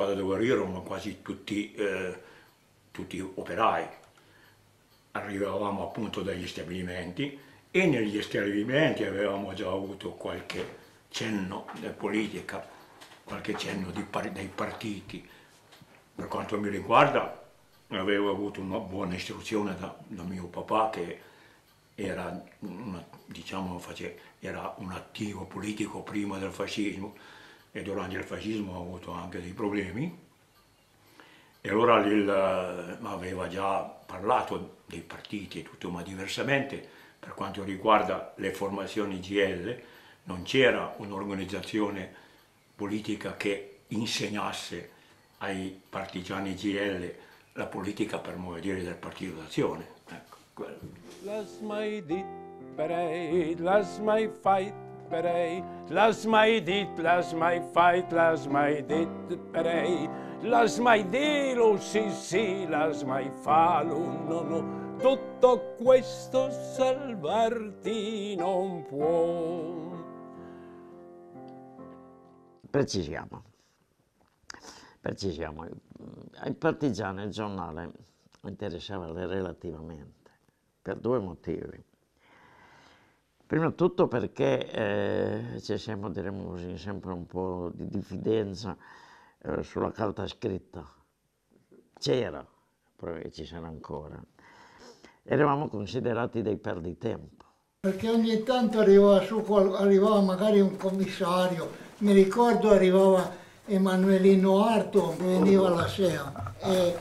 squadra dove erano quasi tutti, eh, tutti operai. Arrivavamo appunto dagli stabilimenti e negli stabilimenti avevamo già avuto qualche cenno di politica, qualche cenno par- dei partiti. Per quanto mi riguarda avevo avuto una buona istruzione da, da mio papà che era, una- diciamo, face- era un attivo politico prima del fascismo e durante il fascismo ho avuto anche dei problemi. E allora il, eh, aveva già parlato dei partiti e tutto, ma diversamente per quanto riguarda le formazioni GL non c'era un'organizzazione politica che insegnasse ai partigiani GL la politica per modo dire del partito d'azione. Ecco, quello. Lass mig dit berei, lass mig fight berei, lass mig dit, lass mig fight, lass mig dit berei, lass mig dilo, sì sì, lass mig fallo, no no. Tutto questo salvarti non può. Precisiamo. Precisiamo. Ai partigiani il giornale interessava relativamente, per due motivi. Prima di tutto perché eh, ci siamo diremo così, sempre un po' di diffidenza eh, sulla carta scritta. C'era, poi ci sarà ancora. Eravamo considerati dei perditempo. Perché ogni tanto arrivava, su, arrivava magari un commissario, mi ricordo arrivava Emanuelino Arto, veniva la sera e,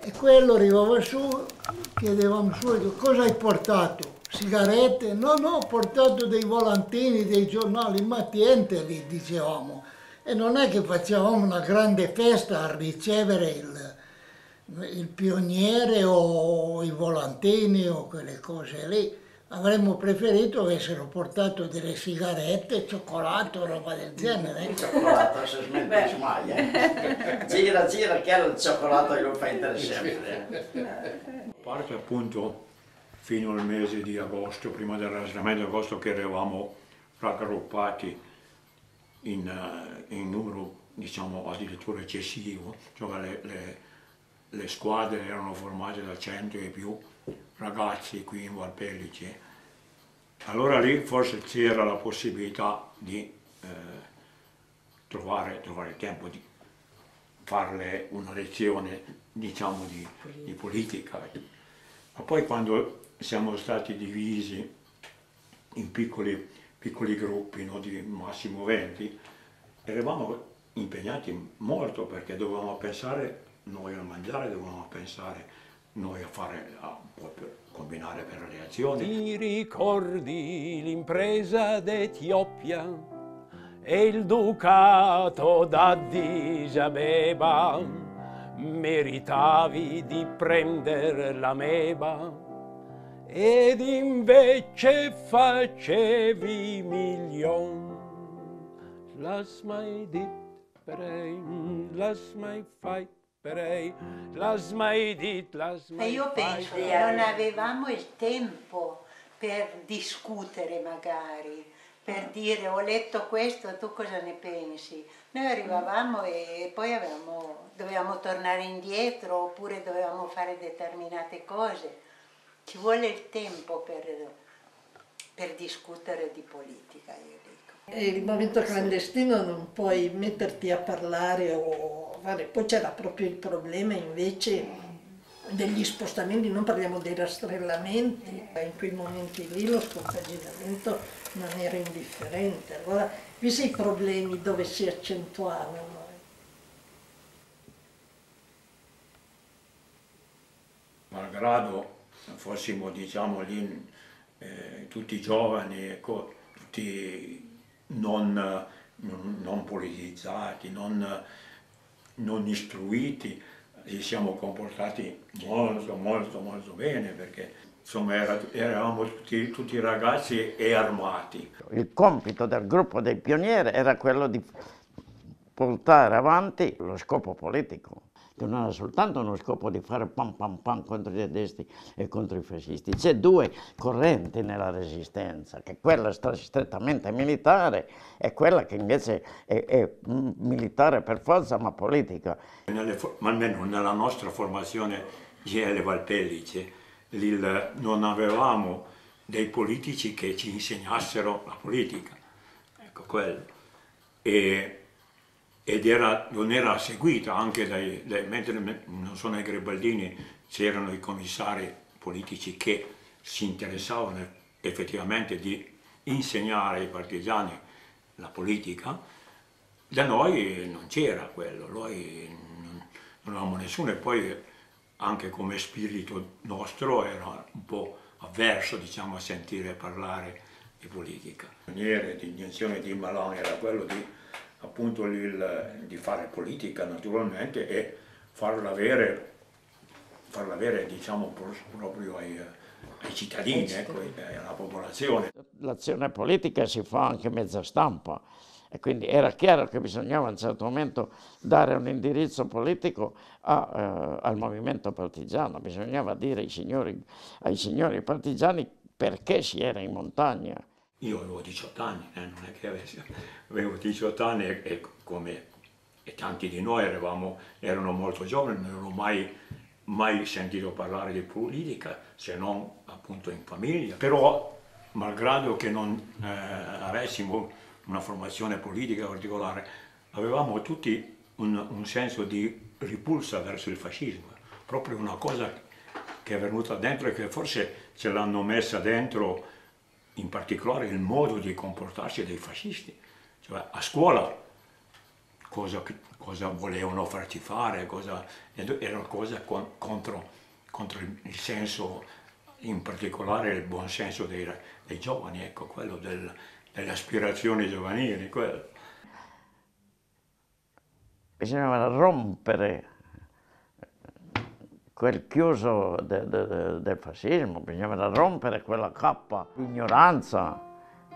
e quello arrivava su, chiedevamo subito cosa hai portato? Sigarette? No, no, ho portato dei volantini, dei giornali, ma niente lì dicevamo. E non è che facevamo una grande festa a ricevere il, il pioniere o i volantini o quelle cose lì. Avremmo preferito avessero portato delle sigarette, cioccolato, roba del genere. Il cioccolato si smette mai, eh. Gira, gira, che era il cioccolato che lo fa interessare. A parte appunto fino al mese di agosto, prima del rastrellamento agosto, che eravamo raggruppati in, eh, in numero diciamo addirittura eccessivo, cioè le, le- le squadre erano formate da 100 e più ragazzi qui in Valpellice. Allora lì forse c'era la possibilità di eh, trovare, trovare il tempo di farle una lezione diciamo di, di politica. Ma poi quando siamo stati divisi in piccoli, piccoli gruppi no, di massimo 20, eravamo impegnati molto perché dovevamo pensare noi a mangiare, dovevamo pensare noi a fare, a, per combinare per le azioni. Ti ricordi l'impresa d'Etiopia e il ducato d'Addis Abeba? Meritavi di prendere la meba ed invece facevi milion. Lass mig dit berei, lass mig fight berei, lass mig dit, lass E mig io penso che non avevamo il tempo per discutere magari, per dire ho letto questo, tu cosa ne pensi? Noi arrivavamo e poi avevamo- dovevamo tornare indietro oppure dovevamo fare determinate cose. Ci vuole il tempo per, per discutere di politica, io dico. Il movimento clandestino non puoi metterti a parlare o fare. Poi c'era proprio il problema invece degli spostamenti, non parliamo dei rastrellamenti, in quei momenti lì lo scompaginamento non era indifferente. Allora, visti i problemi dove si accentuavano. malgrado fossimo diciamo lì eh, tutti giovani, ecco, tutti non, non- non politizzati, non, non istruiti, ci siamo comportati molto molto molto bene perché insomma era, eravamo tutti, tutti ragazzi e armati. Il compito del gruppo dei pionieri era quello di portare avanti lo scopo politico, che non era soltanto uno scopo di fare pam pam pam contro i tedeschi e contro i fascisti. C'è due correnti nella resistenza, che quella strettamente militare e quella che invece è, è militare per forza ma politica. Nelle, almeno nella nostra formazione GL Valpellice il, non avevamo dei politici che ci insegnassero la politica, ecco quello. E, ed era, non era seguita anche dai, dai mentre non sono ai Garibaldini c'erano i commissari politici che si interessavano effettivamente di insegnare ai partigiani la politica, da noi non c'era quello, noi non, non avevamo nessuno e poi anche come spirito nostro era un po' avverso diciamo, a sentire parlare di politica. La maniera di intenzione di Malan era quello di, appunto, il, di fare politica naturalmente e farla avere, farla avere diciamo, proprio ai, ai cittadini, ecco, alla popolazione. L'azione politica si fa anche mezza stampa e quindi era chiaro che bisognava a un certo momento dare un indirizzo politico a, eh, al movimento partigiano, bisognava dire ai signori, ai signori, partigiani perché si era in montagna. Io avevo 18 anni, eh, non è che avessi, avevo 18 anni e, e come e tanti di noi eravamo, erano molto giovani, non avevo mai, mai sentito parlare di politica se non appunto in famiglia, però malgrado che non eh, avessimo una formazione politica particolare, avevamo tutti un, un senso di ripulsa verso il fascismo, proprio una cosa che è venuta dentro e che forse ce l'hanno messa dentro in particolare il modo di comportarsi dei fascisti. Cioè a scuola cosa, cosa volevano farci fare, cosa, erano cose con, contro, contro, il senso, in particolare il buon senso dei, dei giovani, ecco, quello del, delle aspirazioni giovanili, quello. Bisognava rompere quel chiuso de, de, del fascismo, bisognava rompere quella cappa di ignoranza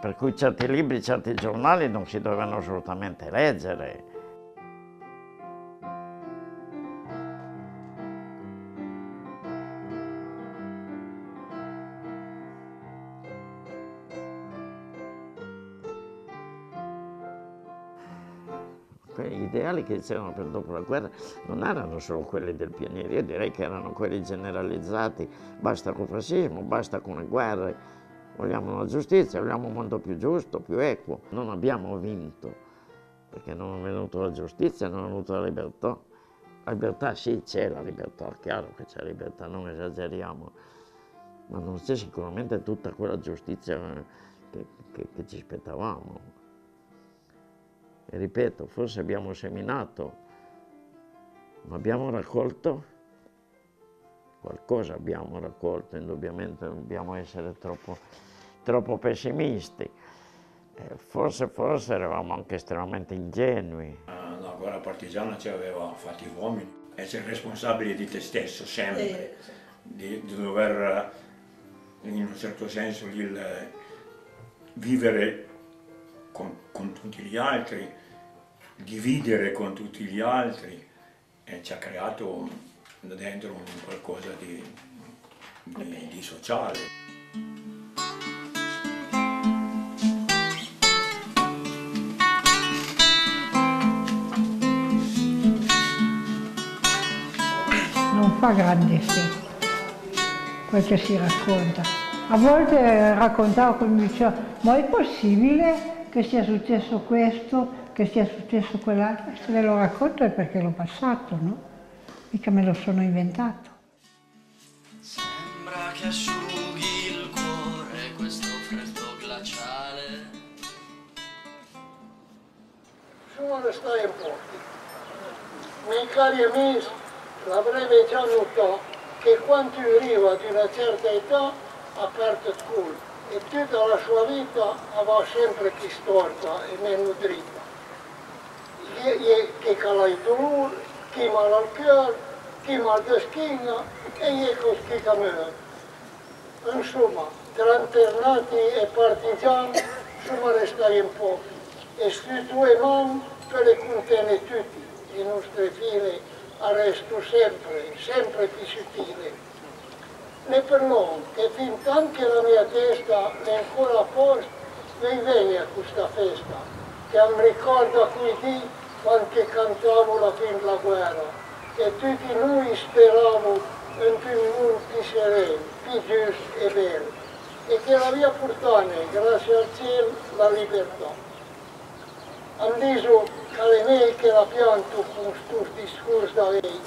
per cui certi libri, certi giornali non si dovevano assolutamente leggere. Ideali che c'erano per dopo la guerra non erano solo quelli del pioniere, io direi che erano quelli generalizzati, basta col fascismo, basta con le guerre, vogliamo una giustizia, vogliamo un mondo più giusto, più equo. Non abbiamo vinto, perché non è venuta la giustizia, non è venuta la libertà. La libertà sì, c'è la libertà, chiaro che c'è la libertà, non esageriamo, ma non c'è sicuramente tutta quella giustizia che, che, che ci aspettavamo. E ripeto, forse abbiamo seminato, ma abbiamo raccolto? Qualcosa abbiamo raccolto, indubbiamente non dobbiamo essere troppo, troppo pessimisti. Eh, forse, forse eravamo anche estremamente ingenui. La guerra partigiana ci aveva fatti uomini, essere responsabili di te stesso sempre, di, di dover in un certo senso il, vivere con, con tutti gli altri, dividere con tutti gli altri e ci ha creato dentro un qualcosa di, di, di sociale. Non fa grande effetto quel che si racconta. A volte raccontavo come mi diceva, ma è possibile che sia successo questo, che sia successo quell'altro? Se ve lo racconto è perché l'ho passato, no? Mica me lo sono inventato. Sembra che asciughi il cuore questo freddo glaciale. Sono restai in pochi. Miei cari amici, l'avrete già notato che quando arriva ad una certa età ha perso il culo e tutta la sua vita aveva sempre più storta e meno dritta. Che calai dolore chi mal al cuore, chi mal de schiena e con chi camera. Insomma, tra internati e partigiani sono restati in pochi e su due mani per le contiene tutti, i nostri figli arresto sempre, sempre più sottile. Ne parlo che fin tanto la mia testa è ancora a posto, mi viene a questa festa, che mi ricorda quei dì quando cantavo la fin della guerra, che tutti noi speravamo in un mondo più sereno, più giusto e bello, e che la via portane, grazie al cielo, la libertà. Che le me che la pianto con questo discorso da lei,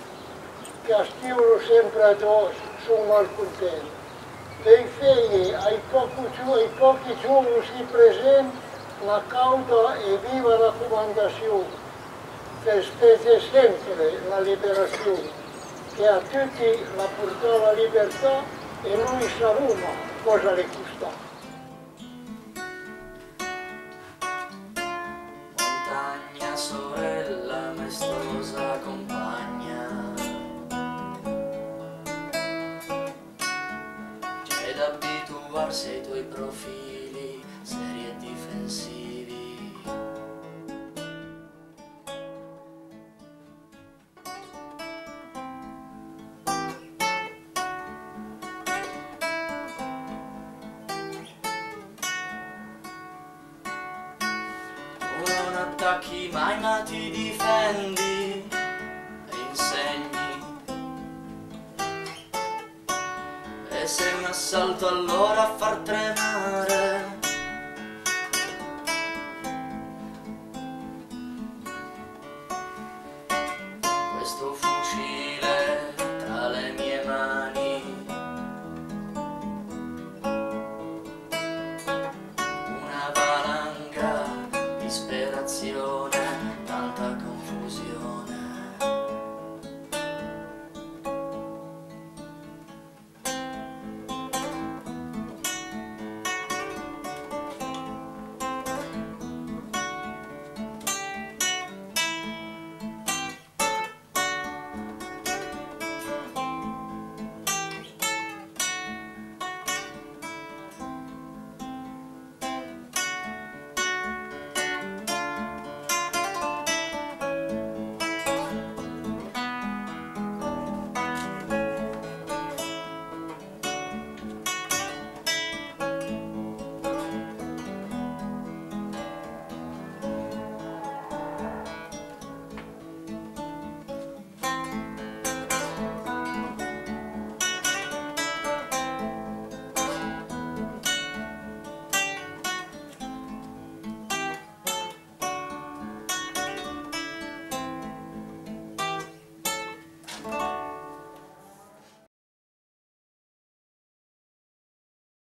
che stiamo sempre addosso, sono malcontento. Lei figlie ai pochi, ai pochi giorni si presenta una cauta e viva raccomandazione, festeggia sempre la liberazione, che a tutti la portò la libertà e noi sappiamo cosa le costa. Abituarsi ai tuoi profili, seri e difensivi. Tu non attacchi mai ma ti difendi E sei un assalto allora far tremare.